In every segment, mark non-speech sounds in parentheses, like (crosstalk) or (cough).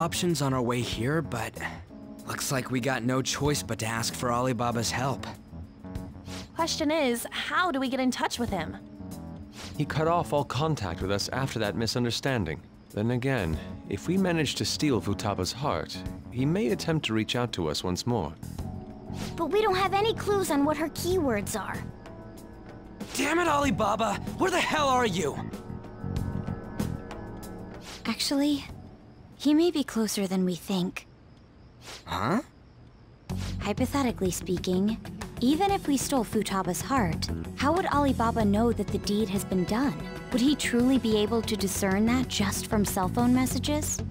options on our way here, but looks like we got no choice but to ask for Alibaba's help. Question is, how do we get in touch with him? He cut off all contact with us after that misunderstanding. Then again, if we manage to steal Futaba's heart, he may attempt to reach out to us once more. But we don't have any clues on what her keywords are. Damn it, Alibaba! Where the hell are you? Actually, he may be closer than we think. Huh? Hypothetically speaking, even if we stole Futaba's heart, how would Alibaba know that the deed has been done? Would he truly be able to discern that just from cell phone messages?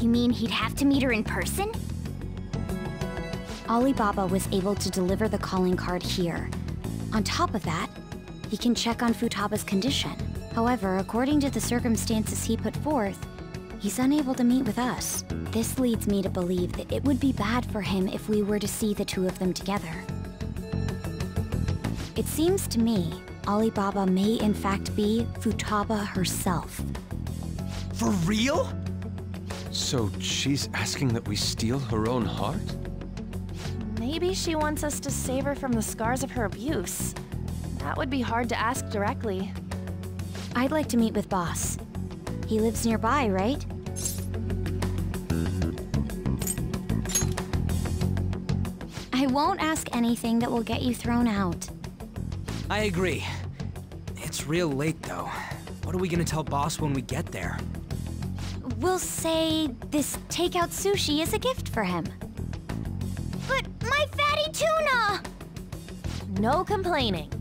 You mean he'd have to meet her in person? Alibaba was able to deliver the calling card here. On top of that, he can check on Futaba's condition. However, according to the circumstances he put forth, he's unable to meet with us. This leads me to believe that it would be bad for him if we were to see the two of them together. It seems to me Alibaba may in fact be Futaba herself. For real? So she's asking that we steal her own heart? Maybe she wants us to save her from the scars of her abuse. That would be hard to ask directly. I'd like to meet with Boss. He lives nearby, right? I won't ask anything that will get you thrown out. I agree. It's real late, though. What are we gonna tell Boss when we get there? We'll say this takeout sushi is a gift for him. But my fatty tuna! No complaining.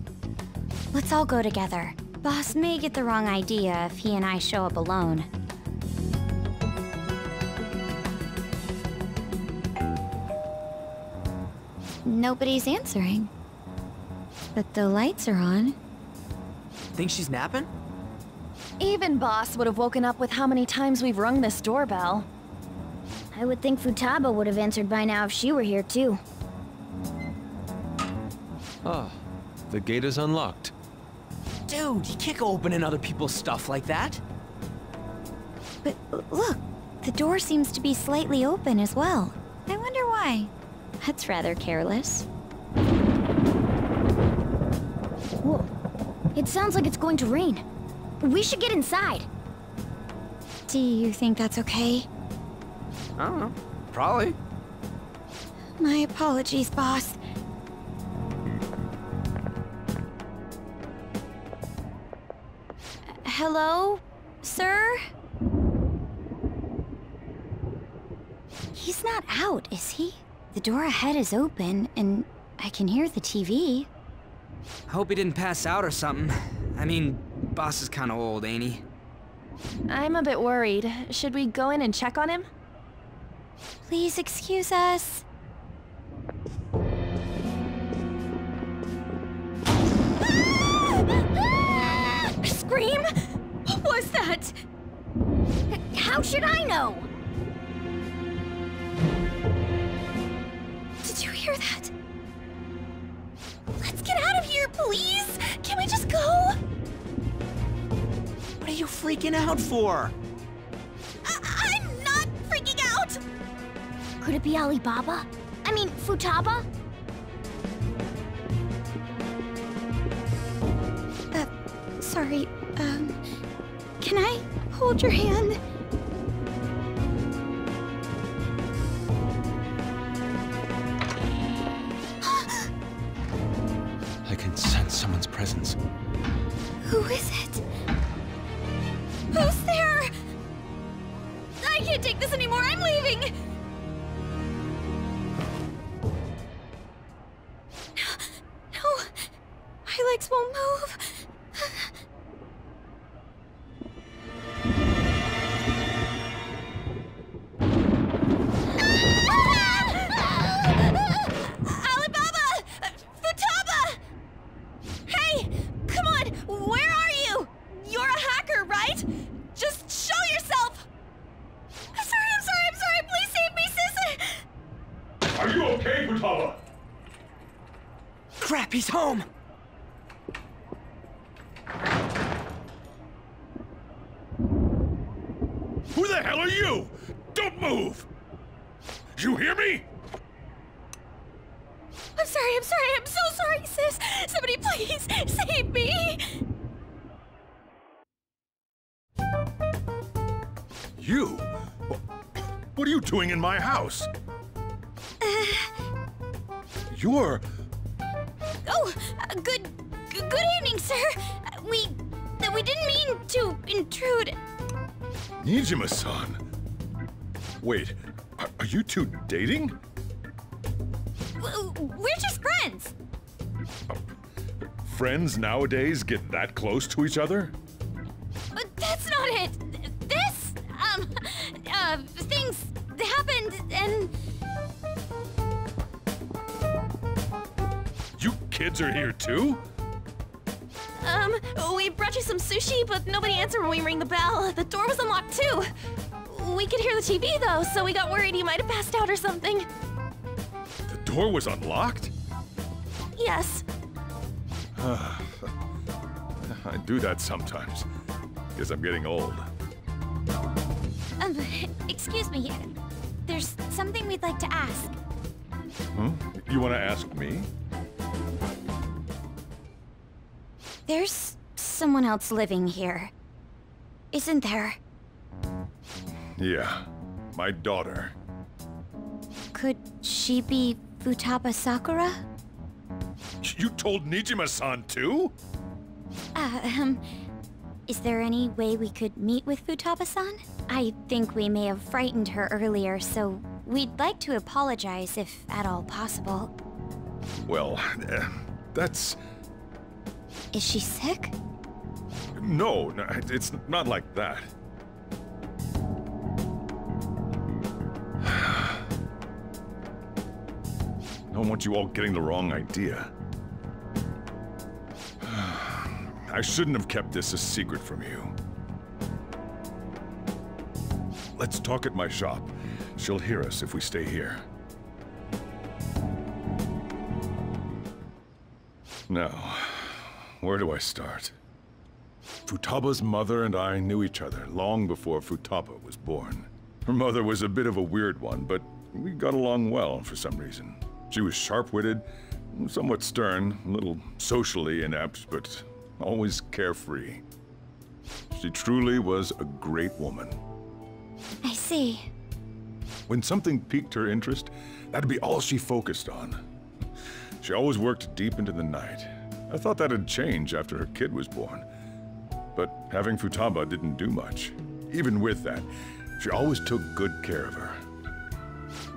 Let's all go together. Boss may get the wrong idea if he and I show up alone. Nobody's answering. But the lights are on. Think she's napping? Even Boss would have woken up with how many times we've rung this doorbell. I would think Futaba would have answered by now if she were here too. Ah, the gate is unlocked. Dude, you can't go opening other people's stuff like that. But look, the door seems to be slightly open as well. I wonder why. That's rather careless. Whoa. It sounds like it's going to rain. We should get inside. Do you think that's okay? I don't know. Probably. My apologies, boss. Hello, sir? He's not out, is he? The door ahead is open, and I can hear the TV. I hope he didn't pass out or something. I mean, Boss is kinda old, ain't he? I'm a bit worried. Should we go in and check on him? Please excuse us. Was that? How should I know? Did you hear that? Let's get out of here, please! Can we just go? What are you freaking out for? I I'm not freaking out! Could it be Alibaba? I mean, Futaba? Hold your hand? I can sense someone's presence. Who is it? The hell are you? Don't move! You hear me? I'm sorry, I'm sorry, I'm so sorry, sis. Somebody please save me. You? What are you doing in my house? You're... Oh, uh, good, good evening, sir. Uh, We, uh, we didn't mean to intrude. Nijima-san. Wait, are, are you two dating? We're just friends. Friends nowadays get that close to each other? But that's not it. This, um, uh, things happened and You kids are here too? Um, we brought you some sushi, but nobody answered when we rang the bell. The door was unlocked too. We could hear the TV though, so we got worried you might have passed out or something. The door was unlocked? Yes. (sighs) I do that sometimes. Guess I'm getting old. um, excuse me. There's something we'd like to ask. Huh? You want to ask me? There's someone else living here, isn't there? Yeah, my daughter. Could she be Futaba Sakura? You told Nijima-san too? Uh, um, is there any way we could meet with Futaba-san? I think we may have frightened her earlier, so we'd like to apologize if at all possible. Well, eh, that's... Is she sick? No, no, it's not like that. I (sighs) don't want you all getting the wrong idea. (sighs) I shouldn't have kept this a secret from you. Let's talk at my shop. She'll hear us if we stay here. Now, where do I start? Futaba's mother and I knew each other long before Futaba was born. Her mother was a bit of a weird one, but we got along well for some reason. She was sharp-witted, somewhat stern, a little socially inept, but always carefree. She truly was a great woman. I see. When something piqued her interest, that'd be all she focused on. She always worked deep into the night. I thought that'd change after her kid was born. But having Futaba didn't do much. Even with that, she always took good care of her.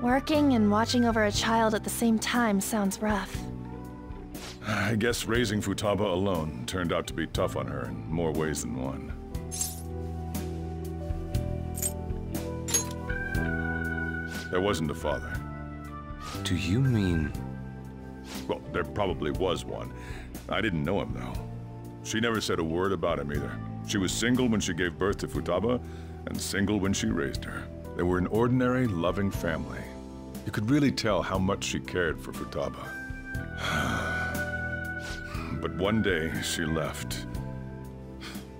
Working and watching over a child at the same time sounds rough. I guess raising Futaba alone turned out to be tough on her in more ways than one. There wasn't a father. Do you mean... Well, there probably was one. I didn't know him, though. She never said a word about him either. She was single when she gave birth to Futaba, and single when she raised her. They were an ordinary, loving family. You could really tell how much she cared for Futaba. (sighs) but one day, she left,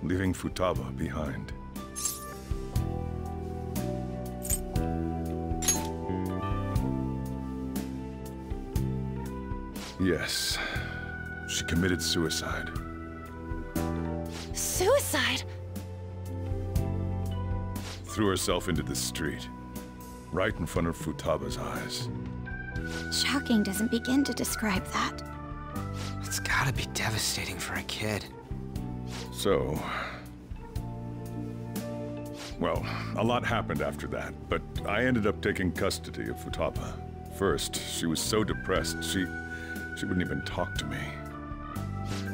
leaving Futaba behind. Yes, she committed suicide. Suicide? Threw herself into the street, right in front of Futaba's eyes. Shocking doesn't begin to describe that. It's gotta be devastating for a kid. So... Well, a lot happened after that, but I ended up taking custody of Futaba. First, she was so depressed, she... she wouldn't even talk to me.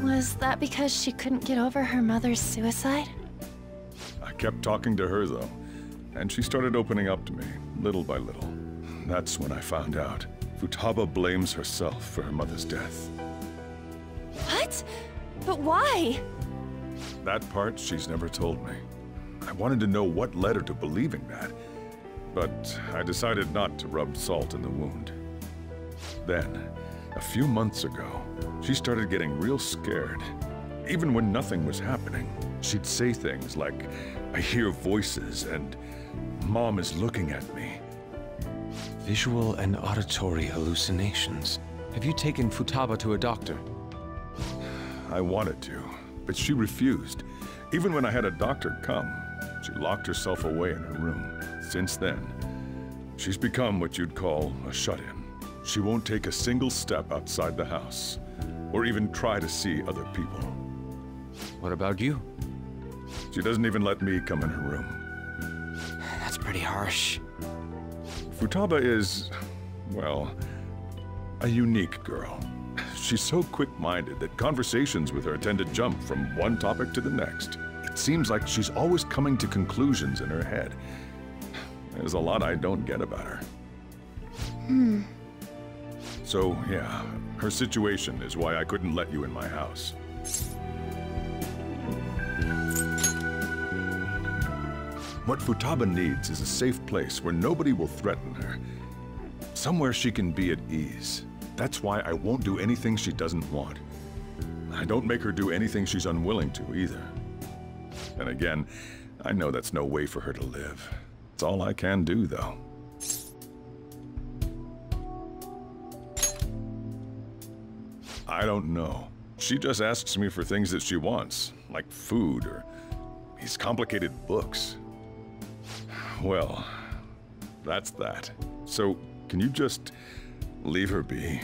Was that because she couldn't get over her mother's suicide? I kept talking to her, though, and she started opening up to me, little by little. That's when I found out. Futaba blames herself for her mother's death. What? But why? That part she's never told me. I wanted to know what led her to believing that, but I decided not to rub salt in the wound. Then, a few months ago, she started getting real scared. Even when nothing was happening, she'd say things like, I hear voices, and Mom is looking at me. Visual and auditory hallucinations. Have you taken Futaba to a doctor? I wanted to, but she refused. Even when I had a doctor come, she locked herself away in her room. Since then, she's become what you'd call a shut-in. She won't take a single step outside the house, or even try to see other people. What about you? She doesn't even let me come in her room. That's pretty harsh. Futaba is, well, a unique girl. She's so quick-minded that conversations with her tend to jump from one topic to the next. It seems like she's always coming to conclusions in her head. There's a lot I don't get about her. Hmm. So, yeah, her situation is why I couldn't let you in my house. What Futaba needs is a safe place where nobody will threaten her. Somewhere she can be at ease. That's why I won't do anything she doesn't want. I don't make her do anything she's unwilling to, either. And again, I know that's no way for her to live. It's all I can do, though. I don't know. She just asks me for things that she wants, like food or these complicated books. Well, that's that. So, can you just leave her be?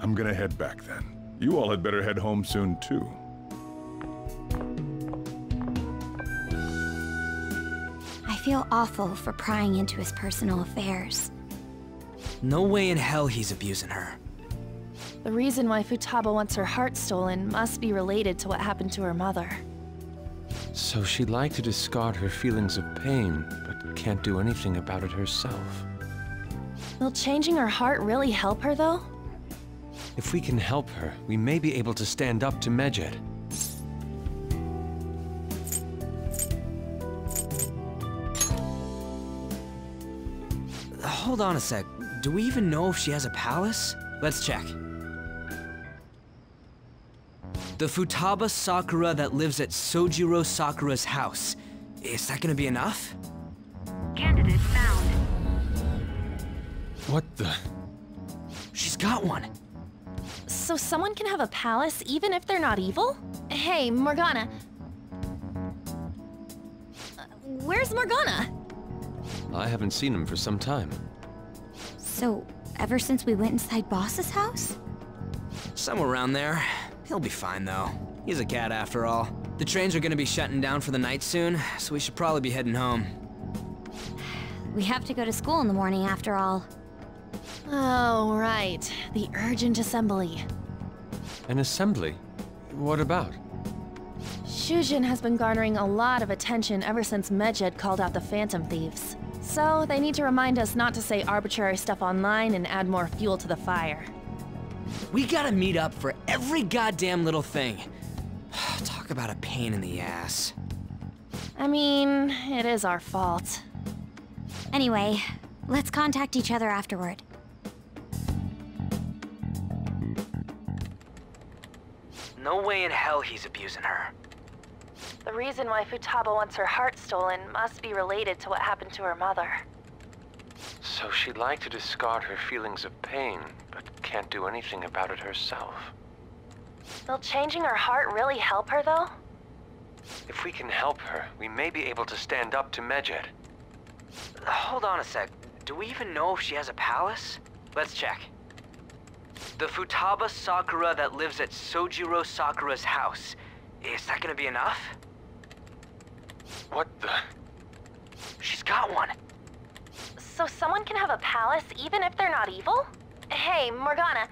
I'm gonna head back then. You all had better head home soon, too. I feel awful for prying into his personal affairs. No way in hell he's abusing her. The reason why Futaba wants her heart stolen must be related to what happened to her mother. So she'd like to discard her feelings of pain, but can't do anything about it herself. Will changing her heart really help her, though? If we can help her, we may be able to stand up to Medjed. Hold on a sec. Do we even know if she has a palace? Let's check. The Futaba Sakura that lives at Sojiro Sakura's house. Is that gonna be enough? Candidate found. What the? She's got one. So someone can have a palace even if they're not evil? Hey, Morgana. Uh, Where's Morgana? I haven't seen him for some time. So, ever since we went inside Boss's house? Somewhere around there. He'll be fine, though. He's a cat after all. The trains are gonna be shutting down for the night soon, so we should probably be heading home. We have to go to school in the morning after all. Oh, right. The urgent assembly. An assembly? What about? Shujin has been garnering a lot of attention ever since Medjed called out the Phantom Thieves. So, they need to remind us not to say arbitrary stuff online and add more fuel to the fire. We gotta meet up for every goddamn little thing. (sighs) Talk about a pain in the ass. I mean, it is our fault. Anyway, let's contact each other afterward. No way in hell he's abusing her. The reason why Futaba wants her heart stolen must be related to what happened to her mother. So she'd like to discard her feelings of pain, but can't do anything about it herself. Will changing her heart really help her, though? If we can help her, we may be able to stand up to Medjed. Hold on a sec. Do we even know if she has a palace? Let's check. The Futaba Sakura that lives at Sojiro Sakura's house. Is that gonna be enough? What the? She's got one. So someone can have a palace even if they're not evil? Hey, Morgana.